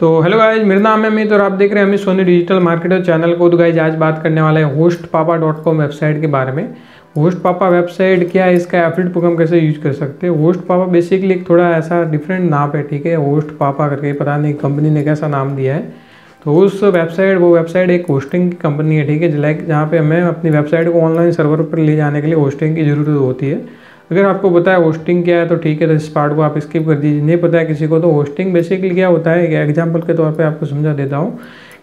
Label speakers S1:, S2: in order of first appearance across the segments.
S1: तो hello guys मेरा नाम है अमित और आप देख रहे हैं Amit Soni digital marketer channel को। तो गाइज़ आज बात करने वाले हैं होस्ट पापा डॉट कॉम वेबसाइट के बारे में। होस्ट पापा वेबसाइट क्या है, इसका एफिड प्रोग्राम कैसे यूज़ कर सकते हैं? होस्ट पापा बेसिकली एक थोड़ा ऐसा डिफरेंट नाम है, ठीक है? होस्ट पापा करके, पता नहीं कंपनी ने कैसा नाम दिया है। तो उस वेबसाइट, वो वेबसाइट एक होस्टिंग की कंपनी है, ठीक है? लाइक जहाँ पे हमें अपनी वेबसाइट को ऑनलाइन सर्वर पर ले जाने के लिए होस्टिंग की ज़रूरत होती है। अगर आपको पता है होस्टिंग क्या है तो ठीक है तो इस पार्ट को आप स्किप कर दीजिए। नहीं पता है किसी को तो होस्टिंग बेसिकली क्या होता है? एग्ज़ाम्पल के तौर पर आपको समझा देता हूँ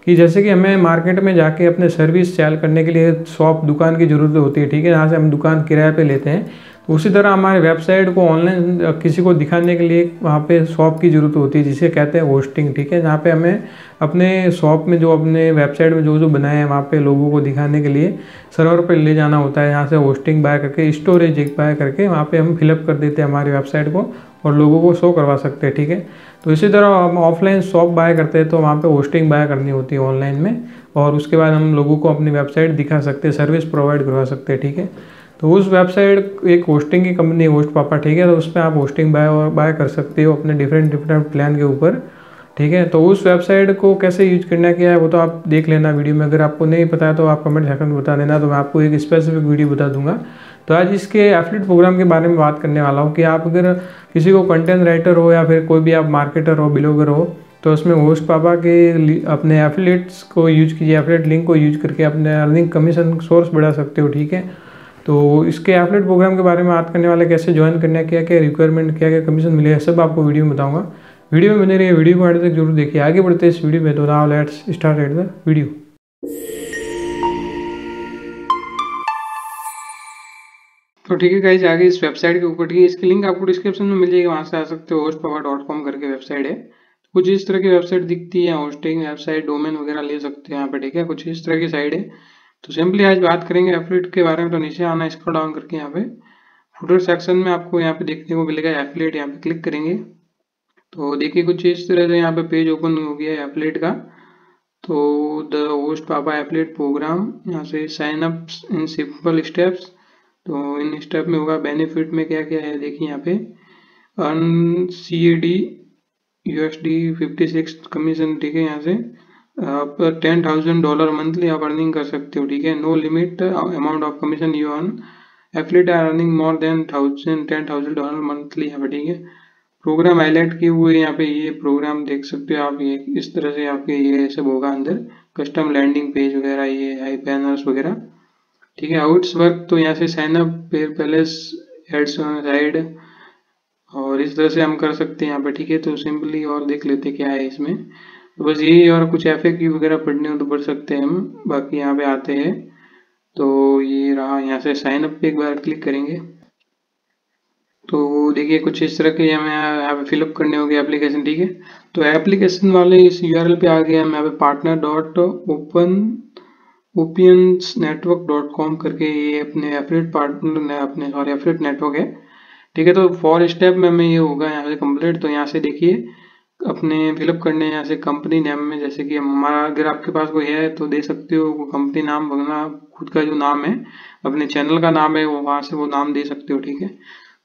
S1: कि जैसे कि हमें मार्केट में जाके अपने सर्विस सेल करने के लिए शॉप दुकान की ज़रूरत होती है, ठीक है? यहाँ से हम दुकान किराए पे लेते हैं उसी तरह हमारे वेबसाइट को ऑनलाइन किसी को दिखाने के लिए वहाँ पे शॉप की ज़रूरत होती है, जिसे कहते हैं होस्टिंग ठीक है? जहाँ पे हमें अपने शॉप में जो अपने वेबसाइट में जो जो बनाए हैं, वहाँ पे लोगों को दिखाने के लिए सर्वर पर ले जाना होता है। यहाँ से होस्टिंग बाय करके स्टोरेज एक बाय करके वहाँ पर हम फिलअप कर देते हैं हमारी वेबसाइट को और लोगों को शो करवा सकते हैं, ठीक है? तो इसी तरह हम ऑफलाइन शॉप बाय करते हैं तो वहाँ पे होस्टिंग बाय करनी होती है ऑनलाइन में और उसके बाद हम लोगों को अपनी वेबसाइट दिखा सकते हैं सर्विस प्रोवाइड करवा सकते हैं, ठीक है? तो उस वेबसाइट एक होस्टिंग की कंपनी होस्ट पापा, ठीक है? तो उस पर आप होस्टिंग बाय और बाय कर सकते हो अपने डिफरेंट डिफरेंट प्लान के ऊपर, ठीक है? तो उस वेबसाइट को कैसे यूज़ करना, क्या है, वो तो आप देख लेना वीडियो में। अगर आपको नहीं पता है तो आप कमेंट सेक्शन में बता देना। तो मैं आपको एक स्पेसिफिक वीडियो बता दूँगा। तो आज इसके एफलेट प्रोग्राम के बारे में बात करने वाला हूँ कि आप अगर किसी को कंटेंट राइटर हो या फिर कोई भी आप मार्केटर हो ब्लॉगर हो तो उसमें होस्ट पापा के अपने एफिलेट्स को यूज़ कीजिए एफिलेट लिंक को यूज़ करके अपने अर्निंग कमीशन सोर्स बढ़ा सकते हो, ठीक है? तो इसके एफलेट प्रोग्राम के बारे में बात करने वाले, कैसे ज्वाइन करना, क्या क्या रिक्वायरमेंट क्या क्या कमीशन मिलेगा सब आपको वीडियो में बताऊँगा। वीडियो में बने रहिए वीडियो को आगे तक ज़रूर देखिए। आगे बढ़ते हैं इस वीडियो में तो now let's start at the video तो ठीक है गाइज़ आगे इस वेबसाइट के ऊपर ठीक है, इसकी लिंक आपको डिस्क्रिप्शन में मिल जाएगी, वहाँ से आ सकते हो होस्ट पावर डॉट कॉम करके वेबसाइट है। कुछ इस तरह की वेबसाइट दिखती है होस्टिंग वेबसाइट डोमेन वगैरह ले सकते हैं यहाँ पे, ठीक है? कुछ इस तरह की साइड है। तो सिंपली आज बात करेंगे एफलेट के बारे में तो नीचे आना, इसको डाउन करके यहाँ पे। फुटर सेक्शन में आपको यहाँ पे देखने को मिलेगा एफलेट यहाँ पे क्लिक करेंगे। तो देखिए, कुछ इस तरह से यहाँ पे पेज ओपन हो गया है एफलेट का। तो the host papa affiliate program, यहाँ से sign up in simple steps तो इन स्टेप में होगा बेनिफिट में क्या क्या है, देखिए यहाँ पे। Earn C A D U S D fifty six commission ठीक है, यहाँ से। आप टेन थाउज़ेंड डॉलर मंथली आप अर्निंग कर सकते हो, ठीक है? No limit amount of commission you earn affiliate are earning more than thousand ten thousand dollar monthly यहाँ पे, ठीक है? प्रोग्राम हाईलाइट किए हुए यहाँ पे ये प्रोग्राम देख सकते हो आप, ये इस तरह से आपके ये सब होगा अंदर। कस्टम लैंडिंग पेज वगैरह, ये हाई बैनर्स वगैरह, ठीक है? आउट्स वर्क तो यहाँ से sign up pair palace ads side और इस तरह से हम कर सकते हैं यहाँ पे, ठीक है? तो सिंपली और देख लेते क्या है इसमें। बस यही और कुछ एफ़ वगैरह पढ़ने हो तो पढ़ सकते हैं हम। बाकी यहाँ पे आते हैं। तो ये रहा, यहाँ से साइन अप पे एक बार क्लिक करेंगे। तो देखिए कुछ इस तरह के हमें यहाँ पे फिलअप करने होंगे एप्लीकेशन ठीक है? तो एप्लीकेशन वाले इस यूआरएल पे आ गए हम यहाँ पे partner dot open opians network dot com करके ये अपने एफरेट पार्टनर अपने सॉरी एफरेट नेटवर्क है। ठीक है तो फॉर स्टेप में हमें ये होगा यहाँ से कंप्लीट तो यहाँ से देखिए अपने फिलअप करने यहाँ से कंपनी नेम में, जैसे कि हमारा, अगर आपके पास कोई है तो दे सकते हो वो कंपनी नाम वगैरह खुद का जो नाम है, अपने चैनल का नाम है, वो वहाँ से वो नाम दे सकते हो, ठीक है?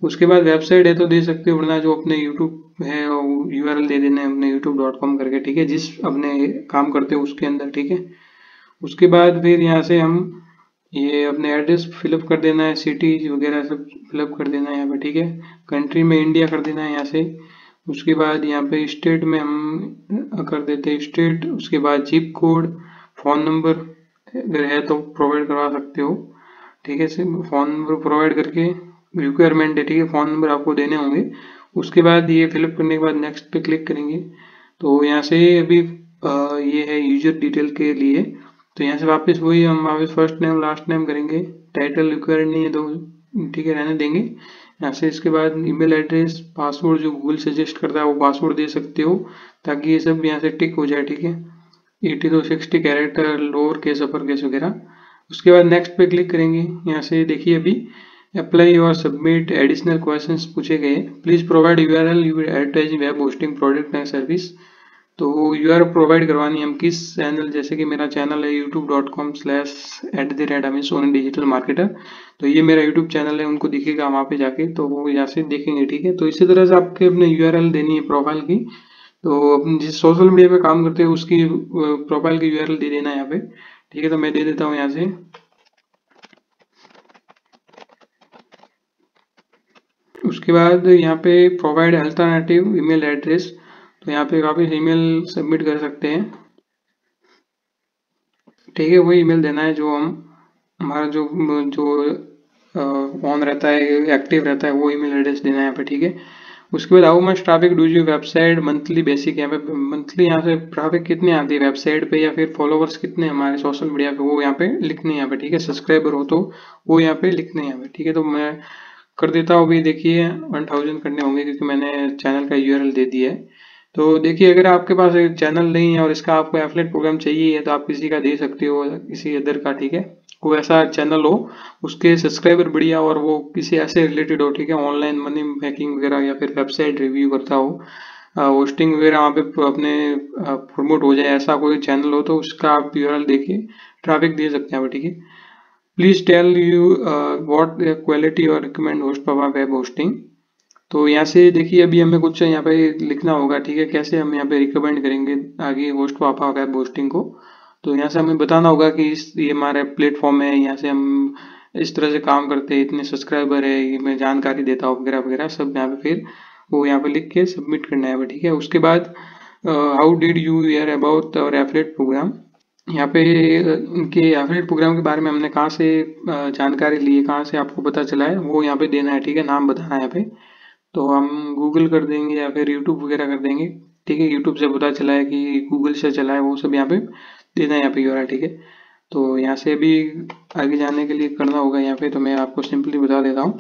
S1: उसके बाद वेबसाइट है तो दे सकते हो, वरना जो अपने यूट्यूब है यू आर दे देना है अपने यूट्यूब डॉट कॉम करके, ठीक है? जिस अपने काम करते हो उसके अंदर, ठीक है? उसके बाद फिर यहाँ से हम ये अपने एड्रेस फिलअप कर देना है सिटी वगैरह सब फिलअप कर देना है यहाँ पे, ठीक है? कंट्री में इंडिया कर देना है यहाँ से। उसके बाद यहाँ पे स्टेट में हम कर देते हैं स्टेट उसके बाद जिप कोड फ़ोन नंबर अगर है तो प्रोवाइड करवा सकते हो। ठीक है सर फ़ोन नंबर प्रोवाइड करके रिक्वायरमेंट है ठीक है फ़ोन नंबर आपको देने होंगे। उसके बाद ये फिलअप करने के बाद नेक्स्ट पे क्लिक करेंगे। तो यहाँ से अभी आ, ये है यूज़र डिटेल के लिए। तो यहाँ से वापस वही हम वापस फ़र्स्ट नेम लास्ट नेम करेंगे। टाइटल रिक्वायर्ड नहीं है तो ठीक है रहने देंगे। यहाँ से इसके बाद ईमेल एड्रेस पासवर्ड जो गूगल सजेस्ट करता है, वो पासवर्ड दे सकते हो, ताकि ये सब यहाँ से टिक हो जाए, ठीक है? Eighty sixty character lower case upper case वगैरह। उसके बाद नेक्स्ट पे क्लिक करेंगे। यहाँ से देखिए अभी अप्लाई और सबमिट एडिशनल क्वेश्चन पूछे गए please provide U R L U advertising web hosting product and service तो यू आर प्रोवाइड करवानी हम किस चैनल जैसे कि मेरा चैनल है YouTube dot com slash at the rate Ami Son digital marketer तो ये मेरा यूट्यूब चैनल है, उनको दिखेगा वहाँ पे जाके तो वो यहाँ से देखेंगे, ठीक है? तो इसी तरह से आपके अपने यूआरएल देनी है प्रोफ़ाइल की। तो जिस सोशल मीडिया पे काम करते हैं, उसकी प्रोफ़ाइल की यूआरएल दे देना है यहाँ पे, ठीक है? तो मैं दे देता हूँ यहाँ से। उसके बाद यहाँ पे प्रोवाइड अल्टरनेटिव ईमेल एड्रेस तो यहाँ पे आप ईमेल सबमिट कर सकते हैं। ठीक है, वही ईमेल देना है जो हम, हमारा जो जो ऑन रहता है एक्टिव रहता है, वो ईमेल एड्रेस देना है यहाँ पे, ठीक है। उसके बाद how much traffic do you website monthly basic यहाँ पे मंथली यहाँ से ट्रैफ़िक कितनी आती है वेबसाइट पे या फिर फॉलोवर्स कितने हमारे सोशल मीडिया पे, वो यहाँ पे लिखने यहाँ पे, ठीक है। सब्सक्राइबर हो तो वो यहाँ पे लिखने यहाँ पे, ठीक है। तो मैं कर देता हूँ अभी, देखिए वन थाउज़ेंड करने होंगे क्योंकि मैंने चैनल का यूआरएल दे दिया है। तो देखिए, अगर आपके पास एक चैनल नहीं है और इसका आपको एफलेट प्रोग्राम चाहिए है तो आप किसी का दे सकते हो, किसी अदर का, ठीक है? कोई ऐसा चैनल हो, उसके सब्सक्राइबर बढ़िया और वो किसी ऐसे रिलेटेड हो, ठीक है? ऑनलाइन मनी मेकिंग वगैरह या फिर वेबसाइट रिव्यू करता हो होस्टिंग वगैरह वहाँ पे अपने प्रमोट हो जाए, ऐसा कोई चैनल हो तो उसका आप यू देखिए ट्रैफ़िक दे सकते हैं ठीक है? Please tell you what quality और recommend host papa web hosting तो यहाँ से देखिए, अभी हमें कुछ यहाँ पे लिखना होगा, ठीक है? कैसे हम यहाँ पे रिकमेंड करेंगे आगे होस्ट पापा वेब होस्टिंग को? तो यहाँ से हमें बताना होगा कि इस, ये हमारे प्लेटफॉर्म है, यहाँ से हम इस तरह से काम करते हैं, इतने सब्सक्राइबर है, ये मैं जानकारी देता हूँ, वगैरह वगैरह, सब यहाँ पे फिर वो यहाँ पे लिख के सबमिट करना है ठीक है? उसके बाद how did you hear about और एफलेट प्रोग्राम यहाँ पे इनके एफिलेट प्रोग्राम के बारे में हमने कहाँ से जानकारी ली है, कहाँ से आपको पता चला है, वो यहाँ पे देना है, ठीक है? नाम बताना है यहाँ पे। तो हम गूगल कर देंगे या फिर यूट्यूब वगैरह कर देंगे। ठीक है यूट्यूब से पता चला है कि गूगल से चला है वो सब यहाँ पे देना है यहाँ पे यूआरएल ठीक है? तो यहाँ से अभी आगे जाने के लिए करना होगा यहाँ पे तो मैं आपको सिंपली बता देता हूँ।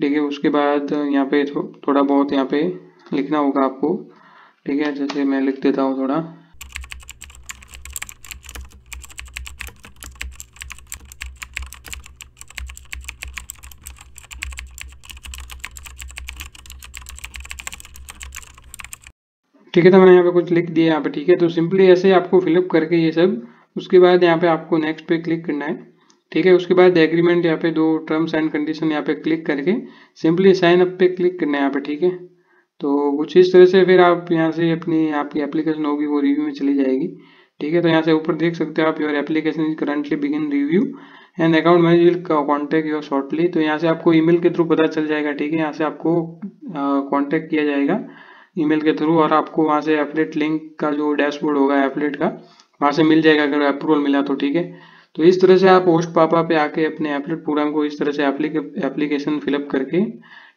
S1: ठीक है उसके बाद यहाँ पे थो, थोड़ा बहुत यहाँ पे लिखना होगा आपको। ठीक है जैसे मैं लिख देता हूँ थोड़ा। ठीक है तो मैंने यहाँ पे कुछ लिख दिया यहाँ पे, ठीक है? तो सिंपली ऐसे आपको फिलअप करके ये सब, उसके बाद यहाँ पे आपको नेक्स्ट पे क्लिक करना है, ठीक है? उसके बाद एग्रीमेंट यहाँ पे दो टर्म्स एंड कंडीशन यहाँ पे क्लिक करके सिंपली साइन अप पे क्लिक करना है यहाँ पे, ठीक है? तो कुछ इस तरह से फिर आप यहाँ से अपनी, आपकी एप्लीकेशन होगी, वो रिव्यू में चली जाएगी, ठीक है? तो यहाँ से ऊपर देख सकते हो आप your application is currently begin review and account manage will contact your shortly तो यहाँ से आपको ईमेल के थ्रू पता चल जाएगा, ठीक है? यहाँ से आपको कॉन्टेक्ट किया जाएगा। ईमेल के थ्रू और आपको वहाँ से एफलेट लिंक का जो डैशबोर्ड होगा एफलेट का, वहाँ से मिल जाएगा अगर अप्रूवल मिला तो ठीक है? तो इस तरह से आप पोस्ट पापा पे आके अपने एफलेट प्रोग्राम को इस तरह से एप्लीकेशन फिलअप करके,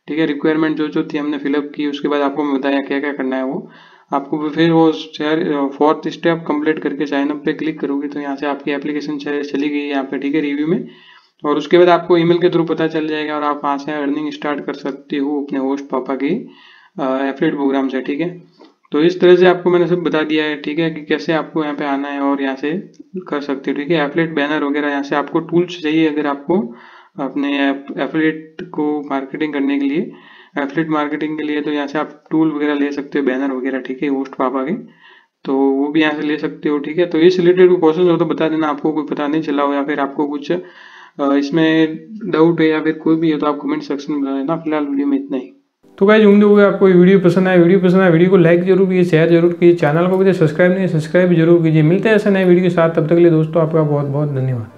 S1: ठीक है? रिक्वायरमेंट जो जो थी हमने फिलअप की, उसके बाद आपको बताया क्या क्या करना है वो। आपको फिर वो शेयर फोर्थ स्टेप कंप्लीट करके साइन अप पे क्लिक करोगे तो यहाँ से आपकी एप्लीकेशन चली गई यहाँ पे, ठीक है? रिव्यू में। और उसके बाद आपको ईमेल के थ्रू पता चल जाएगा और आप वहाँ से अर्निंग स्टार्ट कर सकते हो अपने होस्ट पापा की। एफलेट प्रोग्राम से, ठीक है? तो इस तरह से आपको मैंने सब बता दिया है, ठीक है, कि कैसे आपको यहाँ पे आना है और यहाँ से कर सकते हो, ठीक है? एफलेट बैनर वगैरह यहाँ से आपको टूल्स चाहिए अगर आपको अपने एफलेट को मार्केटिंग करने के लिए। एफलेट मार्केटिंग के लिए तो यहाँ से आप टूल वगैरह ले सकते हो, बैनर वगैरह, ठीक है, होस्ट पापा के। तो वो भी यहाँ से ले सकते हो, ठीक है? तो इस रिलेटेड कोई क्वेश्चन हो तो बता देना, आपको कोई पता नहीं चला हो या फिर आपको कुछ इसमें डाउट है या फिर कोई भी है तो आप कमेंट सेक्शन में बता देना, फ़िलहाल वीडियो में इतना ही। तो गाइज़ उम्मीद होगी आपको ये वीडियो पसंद आया। वीडियो पसंद आया, वीडियो को लाइक ज़रूर कीजिए शेयर ज़रूर कीजिए चैनल को भी सब्सक्राइब नहीं सब्सक्राइब ज़रूर कीजिए। मिलते हैं ऐसे नए वीडियो के साथ। तब तक के लिए दोस्तों, आपका बहुत बहुत धन्यवाद।